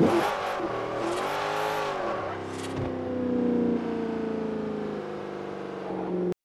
you.